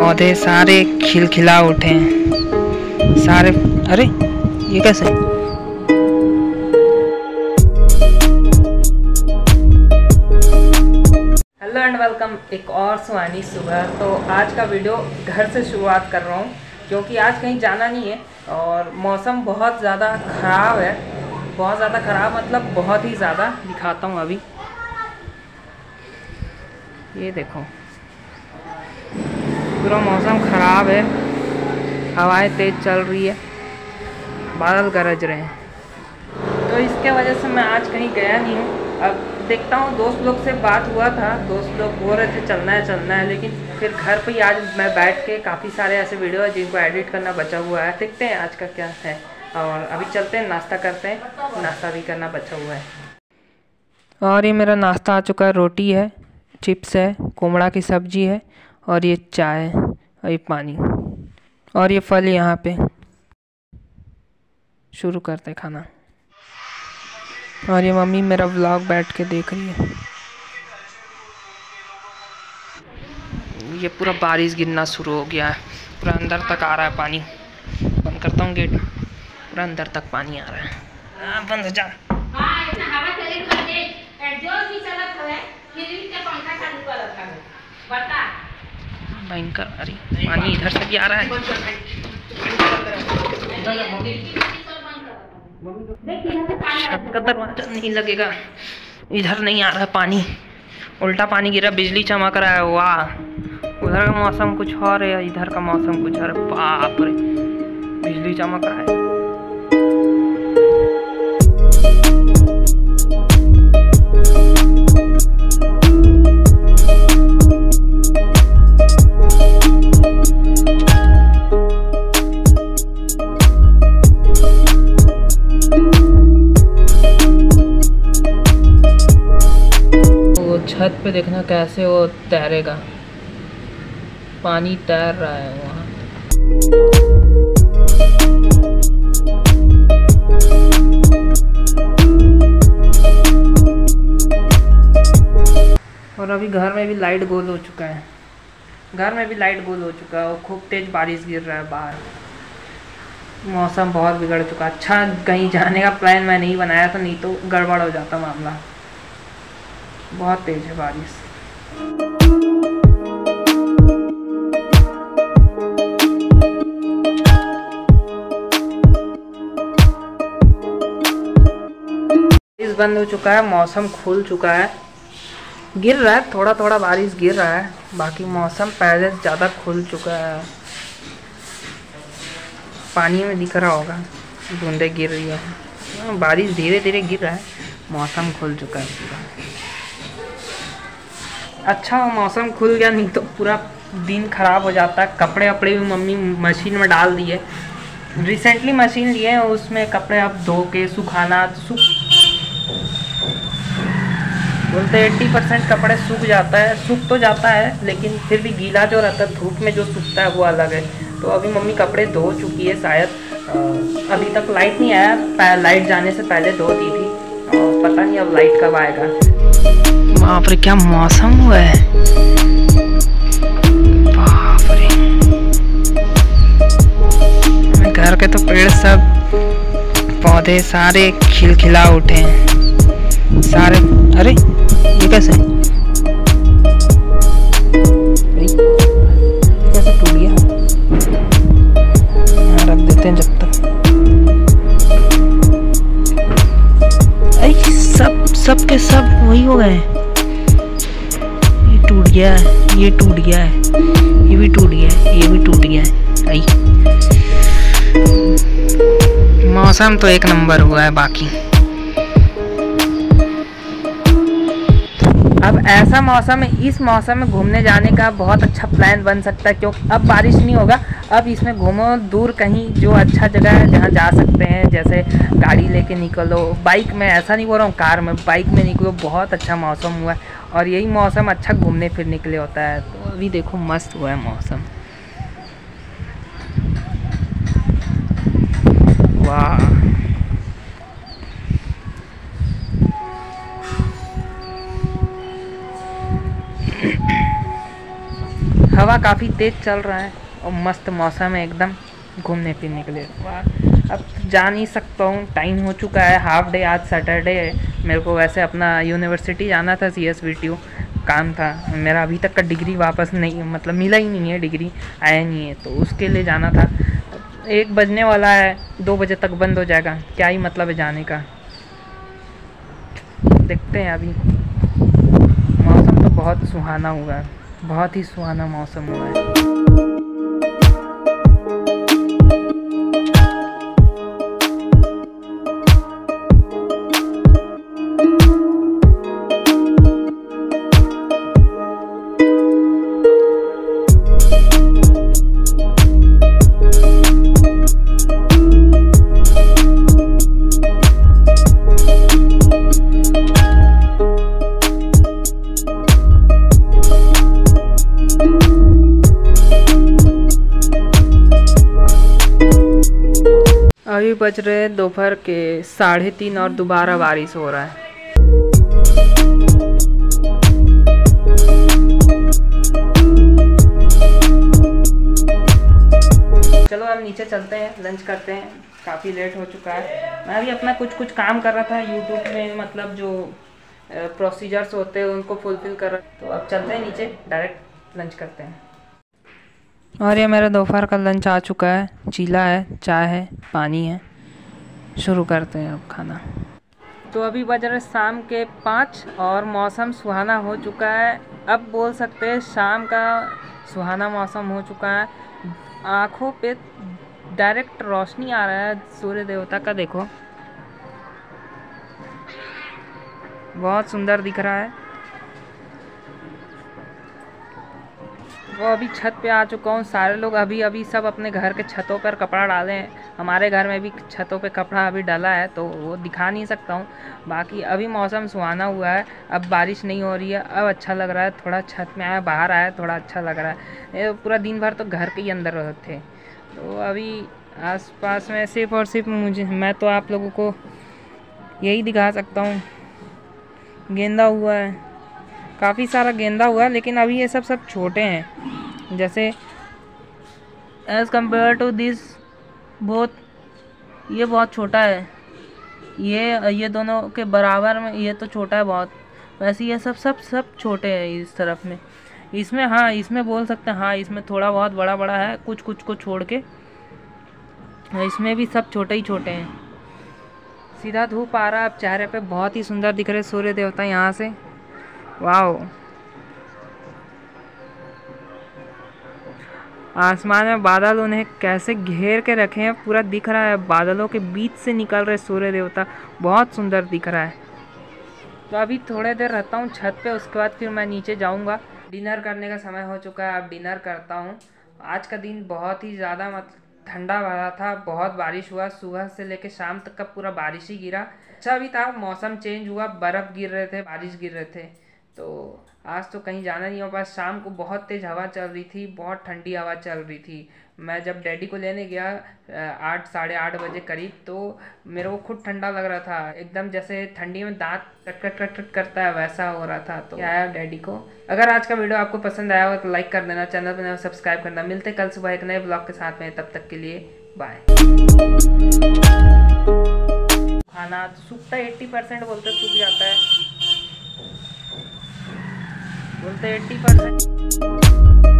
पौधे सारे खिलखिला उठे हैं। सारे, अरे, ये कैसे? हेलो एंड वेलकम एक और सुहानी सुबह। तो आज का वीडियो घर से शुरुआत कर रहा हूँ क्योंकि आज कहीं जाना नहीं है और मौसम बहुत ज़्यादा ख़राब है। बहुत ज़्यादा ख़राब मतलब बहुत ही ज़्यादा दिखाता हूँ अभी। ये देखो। पूरा मौसम ख़राब है। हवाएँ तेज़ चल रही है। बादल गरज रहे हैं। तो इसके वजह से मैं आज कहीं गया नहीं हूँ। अब देखता हूँ, दोस्त लोग से बात हुआ था। दोस्त लोग बोल रहे थे, चलना है चलना है। लेकिन फिर घर पर ही आज मैं बैठ के काफ़ी सारे ऐसे वीडियो है जिनको एडिट करना बचा हुआ है। देखते हैं आज का क्या है। और अभी चलते हैं, नाश्ता करते हैं। नाश्ता भी करना बचा हुआ है। और ये मेरा नाश्ता आ चुका है। रोटी है, चिप्स है, कोमड़ा की सब्ज़ी है। और ये चाय और ये पानी और ये फल यहाँ पे। शुरू करते खाना। और ये मम्मी मेरा व्लॉग बैठ के देख रही है। ये पूरा बारिश गिरना शुरू हो गया है। पूरा अंदर तक आ रहा है पानी। बंद करता हूँ गेट। पूरा अंदर तक पानी आ रहा है। बंद हो जा। हाँ, भयंकर, अरे, पानी इधर से भी आ रहा है। छत का दरवाज़ा नहीं लगेगा। इधर नहीं आ रहा पानी। उल्टा पानी गिरा, बिजली चमक रहा है, वाह। उधर का मौसम कुछ और है, इधर का मौसम कुछ और बाप रे, बिजली चमक रहा है। कैसे वो तैरेगा? पानी तैर रहा है वहाँ। और अभी घर में भी लाइट गोल हो चुका है। घर में भी लाइट गोल हो चुका है और खूब तेज बारिश गिर रहा है बाहर। मौसम बहुत बिगड़ चुका है। अच्छा कहीं जाने का प्लान मैं नहीं बनाया था, नहीं तो गड़बड़ हो जाता मामला। बहुत तेज है बारिश। बंद हो चुका है, मौसम खुल चुका है। गिर रहा है थोड़ा थोड़ा बारिश गिर रहा है, बाकी मौसम पहले से ज़्यादा खुल चुका है। पानी में दिख रहा होगा, बूंदे गिर रही है। बारिश धीरे धीरे गिर रहा है, मौसम खुल चुका है। पूरा अच्छा मौसम खुल गया, नहीं तो पूरा दिन खराब हो जाता। है कपड़े वपड़े भी मम्मी मशीन में डाल दिए। रिसेंटली मशीन लिए हैं, उसमें कपड़े अब धो के, सुखाना सूख बोलते एट्टी परसेंट कपड़े सूख जाता है। सूख तो जाता है, लेकिन फिर भी गीला जो रहता है, धूप में जो सूखता है, वो अलग है। तो अभी मम्मी कपड़े धो चुकी है शायद। अभी तक लाइट नहीं आया लाइट जाने से पहले धो दी थी। और पता नहीं अब लाइट कब आएगा। बाप रे क्या मौसम हुआ है? बाप रे घर के तो पेड़ सब, पौधे सारे खिलखिला उठे हैं। सारे, अरे, ये कैसे? गया ये टूट गया है, ये भी टूट गया है, ये भी टूट गया है, आई। मौसम तो एक नंबर हुआ है, बाकी। अब ऐसा मौसम है इस मौसम में घूमने जाने का बहुत अच्छा प्लान बन सकता है, क्योंकि अब बारिश नहीं होगा, अब इसमें घूमो, दूर कहीं जो अच्छा जगह है, जहाँ जा सकते हैं, जैसे गाड़ी लेके निकलो बाइक में, ऐसा नहीं बोल रहा हूँ, कार में बाइक में निकलो, बहुत अच्छा मौसम हुआ है, और यही मौसम अच्छा घूमने फिरने के लिए होता है तो अभी देखो मस्त हुआ है मौसम। हवा काफ़ी तेज़ चल रहा है और मस्त मौसम है एकदम घूमने फिरने के लिए। अब जा नहीं सकता हूँ टाइम हो चुका है हाफ़ डे आज सैटरडे है। मेरे को वैसे अपना यूनिवर्सिटी जाना था सी एस काम था। मेरा अभी तक का डिग्री वापस नहीं मतलब मिला ही नहीं है डिग्री आया नहीं है तो उसके लिए जाना था। एक बजने वाला है, दो बजे तक बंद हो जाएगा, क्या ही मतलब है जाने का। देखते हैं अभी। मौसम तो बहुत सुहाना हुआ है। बहुत ही सुहाना मौसम हुआ है। अभी बज रहे हैं दोपहर के साढ़े तीन और दोबारा बारिश हो रहा है। चलो अब नीचे चलते हैं लंच करते हैं। काफ़ी लेट हो चुका है। मैं अभी अपना कुछ कुछ काम कर रहा था यूट्यूब में मतलब जो प्रोसीजर्स होते हैं, उनको फुलफिल कर रहा तो अब चलते हैं नीचे डायरेक्ट लंच करते हैं। और ये मेरा दोपहर का लंच आ चुका है। चीला है, चाय है, पानी है। शुरू करते हैं अब खाना। तो अभी बज रहे शाम के पाँच और मौसम सुहाना हो चुका है। अब बोल सकते हैं शाम का सुहाना मौसम हो चुका है। आँखों पे डायरेक्ट रोशनी आ रहा है। सूर्य देवता का देखो। बहुत सुंदर दिख रहा है। वो अभी छत पे आ चुका हूँ। सारे लोग अभी अभी सब अपने घर के छतों पर कपड़ा डाले हैं। हमारे घर में भी छतों पे कपड़ा अभी डाला है तो वो दिखा नहीं सकता हूँ। बाकी अभी मौसम सुहाना हुआ है। अब बारिश नहीं हो रही है। अब अच्छा लग रहा है। थोड़ा छत में आया, बाहर आया, थोड़ा अच्छा लग रहा है। पूरा दिन भर तो घर के ही अंदर थे तो अभी आस में सिर्फ़ और सिर्फ़ मुझे, मैं तो आप लोगों को यही दिखा सकता हूँ। गेंदा हुआ है। काफ़ी सारा गेंदा हुआ है, लेकिन अभी ये सब सब छोटे हैं। जैसे एज़ कंपेयर टू दिस बहुत, ये बहुत छोटा है। ये ये दोनों के बराबर में, ये तो छोटा है बहुत। वैसे ये सब सब सब छोटे हैं इस तरफ़ में। इसमें हाँ इसमें बोल सकते हैं हाँ इसमें थोड़ा बहुत बड़ा बड़ा है कुछ कुछ को छोड़ के। इसमें भी सब छोटे ही छोटे हैं। सीधा धूप आ रहा है, अब चेहरे पे बहुत ही सुंदर दिख रहे सूर्य देवता यहाँ से। वाओ। आसमान में बादल उन्हें कैसे घेर के रखे हैं, पूरा दिख रहा है। बादलों के बीच से निकल रहे सूर्य देवता, बहुत सुंदर दिख रहा है। तो अभी थोड़े देर रहता हूँ छत पे, उसके बाद फिर मैं नीचे जाऊँगा। डिनर करने का समय हो चुका है, अब डिनर करता हूँ। आज का दिन बहुत ही ज़्यादा मत, ठंडा भरा था, बहुत बारिश हुआ। सुबह से लेकर शाम तक का पूरा बारिश ही गिरा। अच्छा भी था, मौसम चेंज हुआ, बर्फ़ गिर रहे थे, बारिश गिर रहे थे। तो आज तो कहीं जाना नहीं हो पाया शाम को बहुत तेज़ हवा चल रही थी, बहुत ठंडी हवा चल रही थी। मैं जब डैडी को लेने गया आठ, साढ़े आठ बजे करीब तो मेरे को खुद ठंडा लग रहा था। एकदम जैसे ठंडी में दांत कट कट कट करता है, वैसा हो रहा था तो आया डैडी को। अगर आज का वीडियो आपको पसंद आया हो तो लाइक कर देना, चैनल पर सब्सक्राइब करना। मिलते कल सुबह एक नए ब्लॉग के साथ में, तब तक के लिए, बाय। खाना तो सूखता एट्टी परसेंट बोलते सूख जाता है। बोलते एट्टी परसेंट